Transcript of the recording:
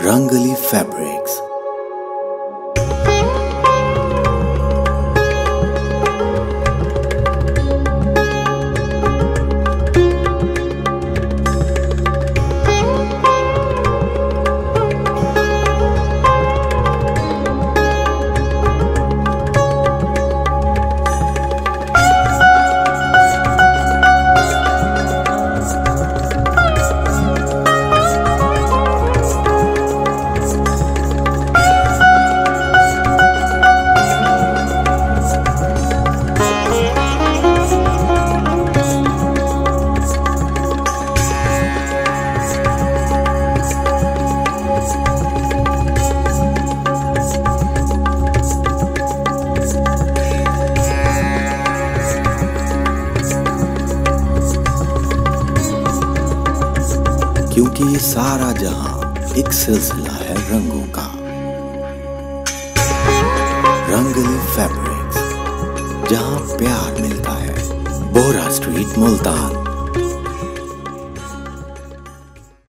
Rangali Fabrics क्योंकि ये सारा जहाँ एक सिलसिला है रंगों का। रंग फैब्रिक्स जहाँ प्यार मिलता है। बोरा स्ट्रीट मुल्तान।